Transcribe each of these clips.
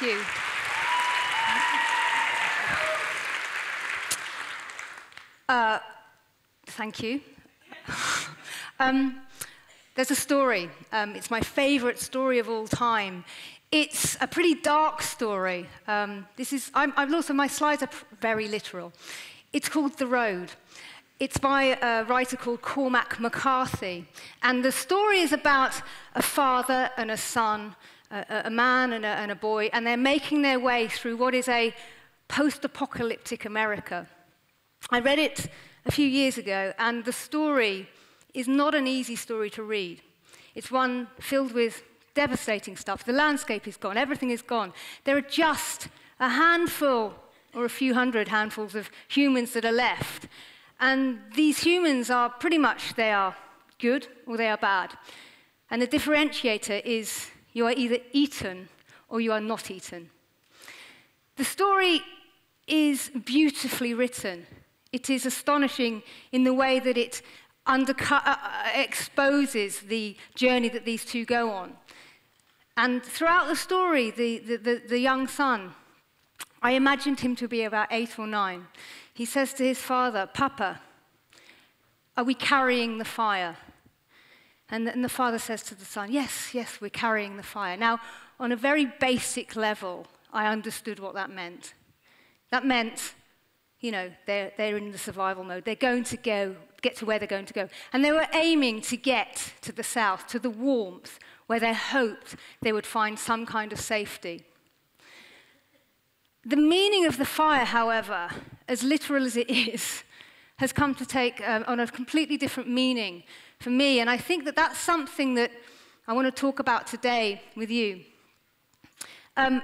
you. Uh, thank you. um, there's a story. Um, it's my favorite story of all time. It's a pretty dark story. Um, this is, I'm, I'm also, my slides are very literal. It's called The Road. It's by a writer called Cormac McCarthy. And the story is about a father and a son, a, a man and a, and a boy, and they're making their way through what is a post-apocalyptic America. I read it a few years ago, and the story is not an easy story to read. It's one filled with devastating stuff. The landscape is gone, everything is gone. There are just a handful or a few hundred handfuls of humans that are left. And these humans are pretty much, they are good or they are bad. And the differentiator is You are either eaten or you are not eaten. The story is beautifully written. It is astonishing in the way that it undercut, uh, uh, exposes the journey that these two go on. And throughout the story, the, the, the, the young son, I imagined him to be about eight or nine. He says to his father, Papa, are we carrying the fire? And, and the father says to the son, Yes, yes, we're carrying the fire. Now, on a very basic level, I understood what that meant. That meant, you know, they're, they're in the survival mode. They're going to go, get to where they're going to go. And they were aiming to get to the south, to the warmth, where they hoped they would find some kind of safety. The meaning of the fire, however, as literal as it is, has come to take um, on a completely different meaning for me. And I think that that's something that I want to talk about today with you. Um,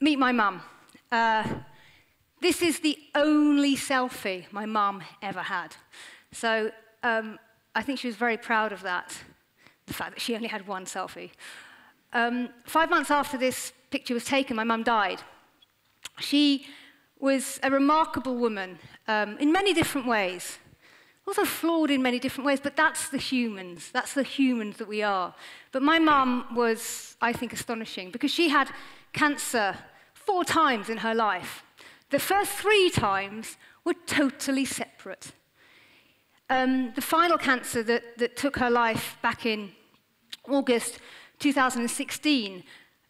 meet my mum. Uh, this is the only selfie my mum ever had. So um, I think she was very proud of that, the fact that she only had one selfie. Um, five months after this picture was taken, my mum died. She was a remarkable woman um, in many different ways. Also flawed in many different ways, but that's the humans. That's the humans that we are. But my mum was, I think, astonishing because she had cancer four times in her life. The first three times were totally separate. Um, the final cancer that, that took her life back in August 2016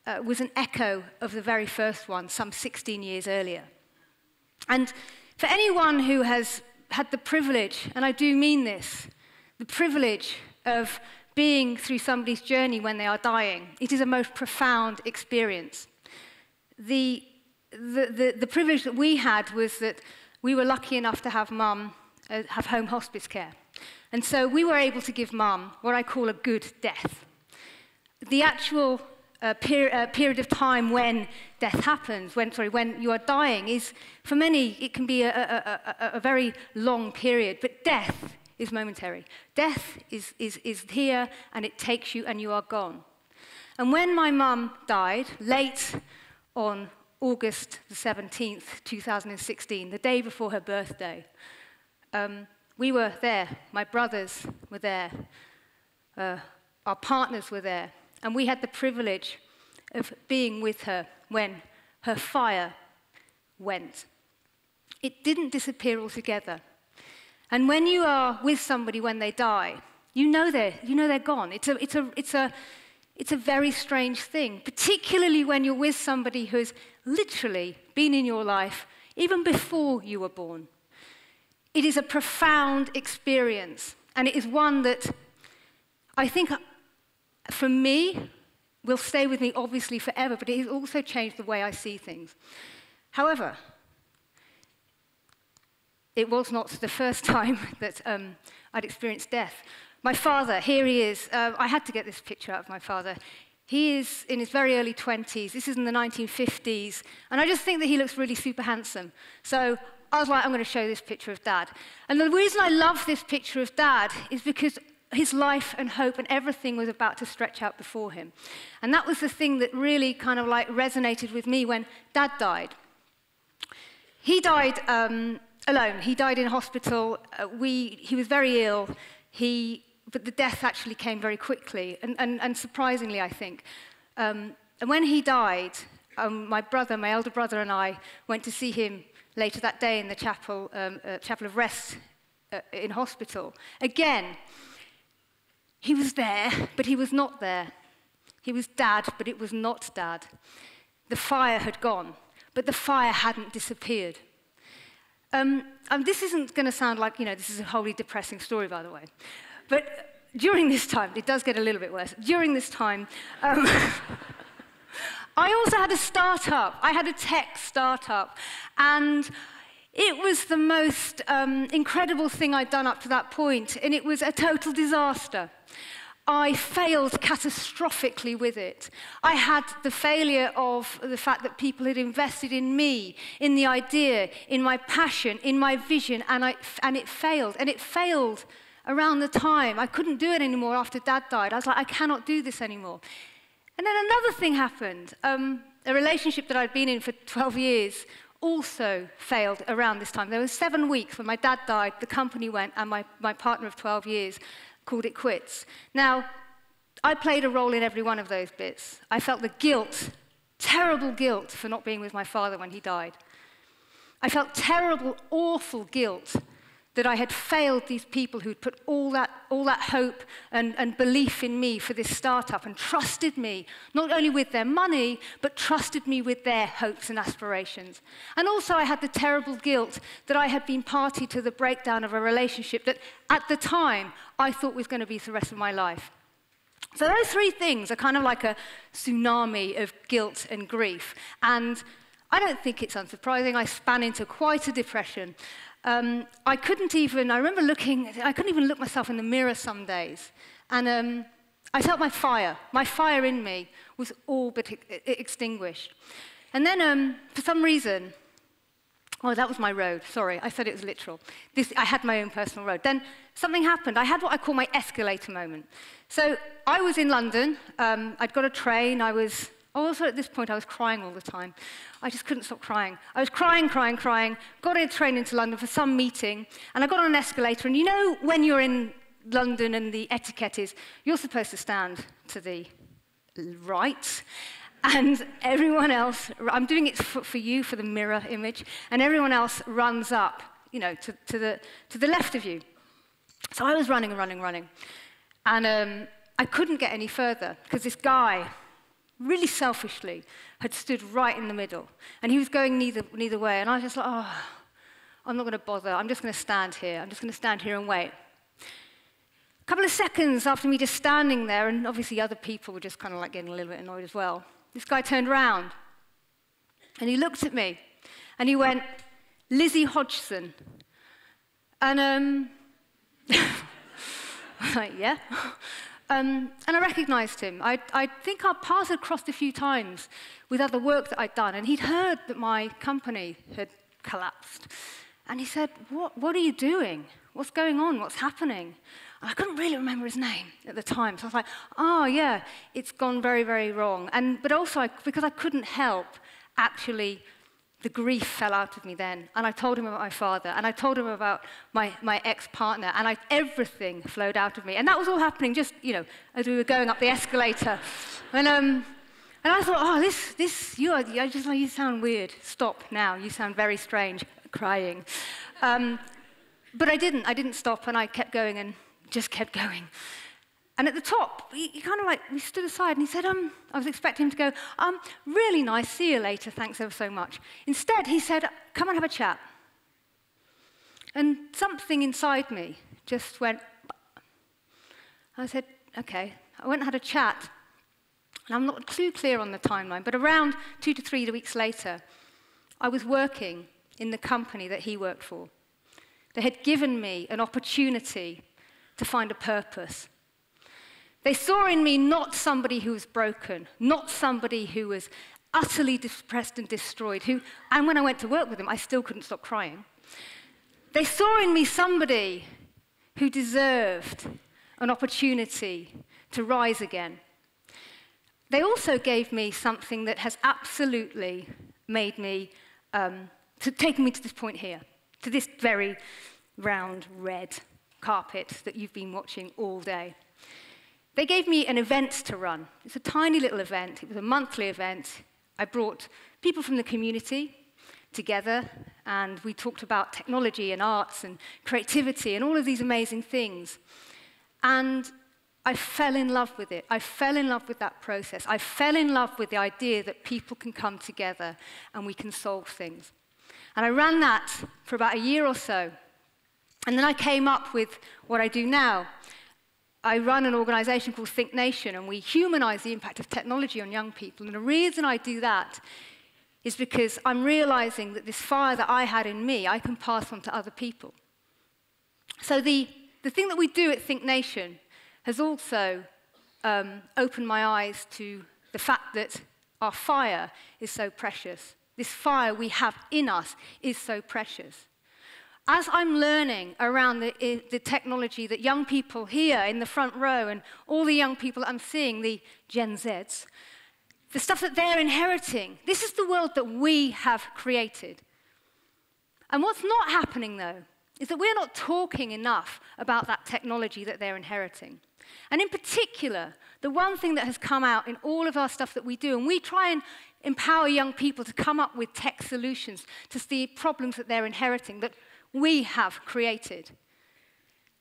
uh, was an echo of the very first one, some 16 years earlier. And for anyone who has had the privilege, and I do mean this, the privilege of being through somebody's journey when they are dying, it is a most profound experience. The, the, the, the privilege that we had was that we were lucky enough to have mum uh, have home hospice care. And so we were able to give mum what I call a good death. The actual uh, period of time when death happens, when, sorry, when you are dying, is for many, it can be a, a, a, a very long period, but death is momentary. Death is, is, is here and it takes you and you are gone. And when my mum died, late on August the 17th, 2016, the day before her birthday, um, we were there. My brothers were there. Uh, our partners were there. And we had the privilege of being with her when her fire went. It didn't disappear altogether. And when you are with somebody when they die, you know they're, you know they're gone. It's a, it's, a, it's, a, it's a very strange thing, particularly when you're with somebody who's literally been in your life even before you were born. It is a profound experience, and it is one that I think for me, will stay with me obviously forever, but it has also changed the way I see things. However, it was not the first time that um, I'd experienced death. My father, here he is. Uh, I had to get this picture out of my father. He is in his very early 20s. This is in the 1950s. And I just think that he looks really super handsome. So I was like, I'm going to show this picture of dad. And the reason I love this picture of dad is because his life and hope and everything was about to stretch out before him. And that was the thing that really kind of like resonated with me when dad died. He died um, alone. He died in hospital. Uh, we, he was very ill. He, but the death actually came very quickly and, and, and surprisingly, I think. Um, and when he died, um, my brother, my elder brother and I went to see him later that day in the chapel, um, uh, chapel of rest uh, in hospital. Again, he was there, but he was not there. He was dad, but it was not dad. The fire had gone, but the fire hadn't disappeared. Um, and this isn't going to sound like, you know, this is a wholly depressing story, by the way. But during this time, it does get a little bit worse. During this time, um, I also had a startup. I had a tech startup. And It was the most um, incredible thing I'd done up to that point, and it was a total disaster. I failed catastrophically with it. I had the failure of the fact that people had invested in me, in the idea, in my passion, in my vision, and, I, and it failed. And it failed around the time. I couldn't do it anymore after Dad died. I was like, I cannot do this anymore. And then another thing happened. Um, a relationship that I'd been in for 12 years also failed around this time. There was seven weeks when my dad died, the company went, and my, my partner of 12 years called it quits. Now, I played a role in every one of those bits. I felt the guilt, terrible guilt, for not being with my father when he died. I felt terrible, awful guilt that I had failed these people who'd put all that, all that hope and, and belief in me for this startup and trusted me, not only with their money, but trusted me with their hopes and aspirations. And also, I had the terrible guilt that I had been party to the breakdown of a relationship that at the time I thought was going to be the rest of my life. So, those three things are kind of like a tsunami of guilt and grief. And I don't think it's unsurprising. I span into quite a depression. Um, I couldn't even, I remember looking, I couldn't even look myself in the mirror some days. And um, I felt my fire, my fire in me was all but e-, e-, extinguished. And then um, for some reason, oh, that was my road, sorry, I said it was literal. This, I had my own personal road. Then something happened. I had what I call my escalator moment. So I was in London, um, I'd got a train, I was Also, at this point, I was crying all the time. I just couldn't stop crying. I was crying, crying, crying. Got in a train into London for some meeting, and I got on an escalator. And you know, when you're in London and the etiquette is, you're supposed to stand to the right, and everyone else, I'm doing it for, for you, for the mirror image, and everyone else runs up, you know, to, to, the, to the left of you. So I was running and running running. And um, I couldn't get any further because this guy really selfishly, had stood right in the middle. And he was going neither, neither way. And I was just like, oh, I'm not going to bother. I'm just going to stand here. I'm just going to stand here and wait. A couple of seconds after me just standing there, and obviously other people were just kind of like getting a little bit annoyed as well, this guy turned around and he looked at me and he went, Lizzie Hodgson. And um, I was like, yeah. Um, and I recognised him. I, I think our paths had crossed a few times with other work that I'd done, and he'd heard that my company had collapsed. And he said, what, what are you doing? What's going on? What's happening? And I couldn't really remember his name at the time. So I was like, oh, yeah, it's gone very, very wrong. And, but also, I, because I couldn't help actually the grief fell out of me then. And I told him about my father, and I told him about my, my ex-partner, and I, everything flowed out of me. And that was all happening just, you know, as we were going up the escalator. And, um, and I thought, oh, this, this, you are, I just like, you sound weird. Stop now. You sound very strange, crying. Um, but I didn't. I didn't stop, and I kept going and just kept going. And at the top, he, he, kind of like, we stood aside and he said, um, I was expecting him to go, um, really nice, see you later, thanks ever so much. Instead, he said, come and have a chat. And something inside me just went, I said, okay. I went and had a chat. And I'm not too clear on the timeline, but around two to three weeks later, I was working in the company that he worked for. They had given me an opportunity to find a purpose They saw in me not somebody who was broken, not somebody who was utterly depressed and destroyed, who, and when I went to work with them, I still couldn't stop crying. They saw in me somebody who deserved an opportunity to rise again. They also gave me something that has absolutely made me, um, to, taken me to this point here, to this very round red carpet that you've been watching all day. They gave me an event to run. It's a tiny little event. It was a monthly event. I brought people from the community together, and we talked about technology and arts and creativity and all of these amazing things. And I fell in love with it. I fell in love with that process. I fell in love with the idea that people can come together and we can solve things. And I ran that for about a year or so. And then I came up with what I do now. I run an organization called Think Nation, and we humanize the impact of technology on young people. And the reason I do that is because I'm realizing that this fire that I had in me, I can pass on to other people. So the, the thing that we do at Think Nation has also um, opened my eyes to the fact that our fire is so precious. This fire we have in us is so precious. As I'm learning around the, the, technology that young people here in the front row and all the young people I'm seeing, the Gen Zs, the stuff that they're inheriting, this is the world that we have created. And what's not happening, though, is that we're not talking enough about that technology that they're inheriting. And in particular, the one thing that has come out in all of our stuff that we do, and we try and empower young people to come up with tech solutions to the problems that they're inheriting that we have created.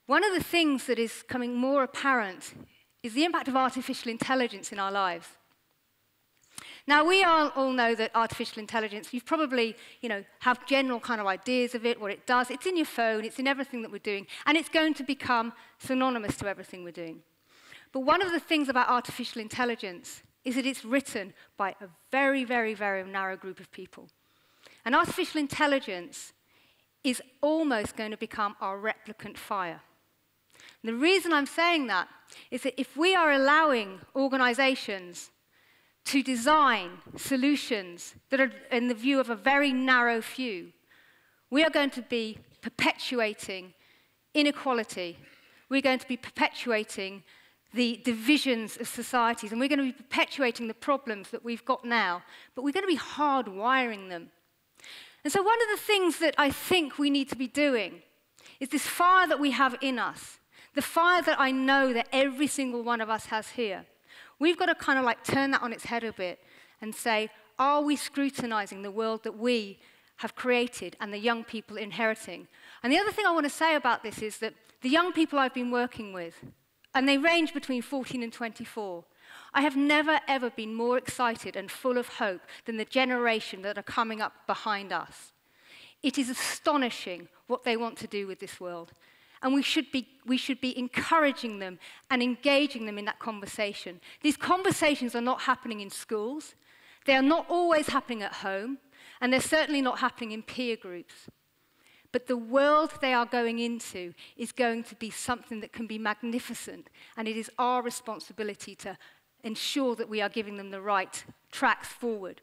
One of the things that is coming more apparent is the impact of artificial intelligence in our lives. Now, we all, know that artificial intelligence, you probably, you know, have general kind of ideas of it, what it does. It's in your phone, it's in everything that we're doing, and it's going to become synonymous to everything we're doing. But one of the things about artificial intelligence is that it's written by a very, very, very narrow group of people. And artificial intelligence is almost going to become our replicant fire. The reason I'm saying that is that if we are allowing organizations to design solutions that are in the view of a very narrow few, we are going to be perpetuating inequality. We're going to be perpetuating the divisions of societies, and we're going to be perpetuating the problems that we've got now, but we're going to be hardwiring them. And so, one of the things that I think we need to be doing is this fire that we have in us, the fire that I know that every single one of us has here. We've got to kind of like turn that on its head a bit and say, are we scrutinizing the world that we have created and the young people inheriting? And the other thing I want to say about this is that the young people I've been working with, and they range between 14 and 24, I have never ever been more excited and full of hope than the generation that are coming up behind us. It is astonishing what they want to do with this world. And we should, be, we should be encouraging them and engaging them in that conversation. These conversations are not happening in schools, they are not always happening at home, and they're certainly not happening in peer groups. But the world they are going into is going to be something that can be magnificent, and it is our responsibility to ensure that we are giving them the right tracks forward.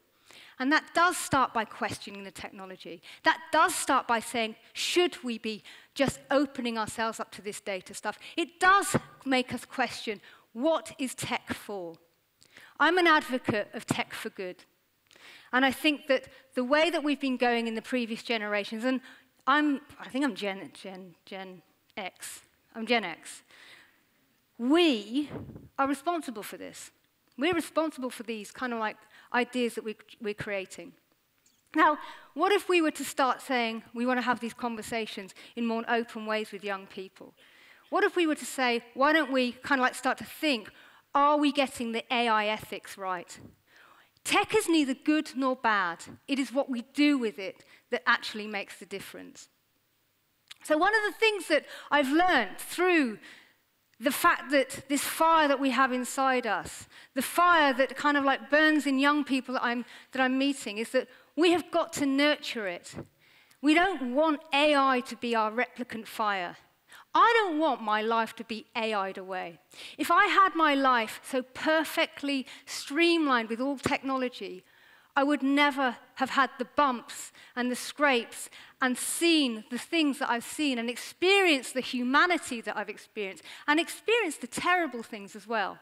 And that does start by questioning the technology. That does start by saying, should we be just opening ourselves up to this data stuff? It does make us question, what is tech for? I'm an advocate of tech for good. And I think that the way that we've been going in the previous generations, and I'm, I think I'm Gen, Gen, Gen X. I'm Gen X. we are responsible for this. We're responsible for these kind of like ideas that we, we're creating. Now, what if we were to start saying we want to have these conversations in more open ways with young people? What if we were to say, why don't we kind of like start to think, are we getting the AI ethics right? Tech is neither good nor bad. It is what we do with it that actually makes the difference. So, one of the things that I've learned through the fact that this fire that we have inside us, the fire that kind of like burns in young people that I'm, that I'm meeting, is that we have got to nurture it. We don't want AI to be our replicant fire. I don't want my life to be AI'd away. If I had my life so perfectly streamlined with all technology, I would never have had the bumps and the scrapes and seen the things that I've seen and experienced the humanity that I've experienced and experienced the terrible things as well.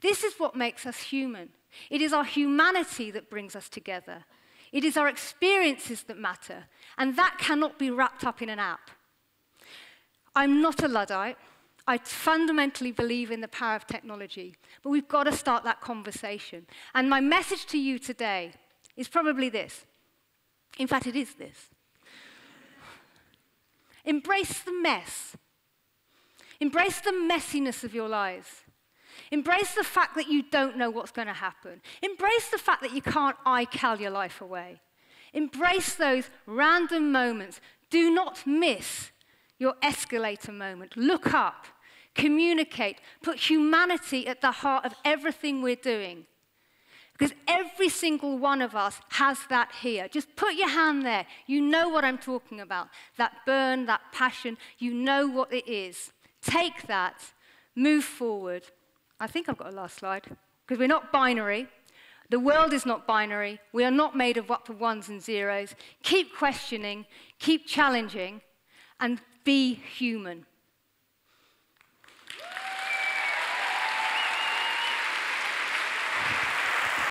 This is what makes us human. It is our humanity that brings us together. It is our experiences that matter, and that cannot be wrapped up in an app. I'm not a Luddite. I fundamentally believe in the power of technology, but we've got to start that conversation. And my message to you today is probably this. In fact, it is this. Embrace the mess. Embrace the messiness of your lives. Embrace the fact that you don't know what's going to happen. Embrace the fact that you can't iCal your life away. Embrace those random moments. Do not miss your escalator moment. Look up, communicate, put humanity at the heart of everything we're doing. Because every single one of us has that here. Just put your hand there. You know what I'm talking about. That burn, that passion, you know what it is. Take that, move forward. I think I've got a last slide. Because we're not binary. The world is not binary. We are not made of up of ones and zeros. Keep questioning, keep challenging, and be human.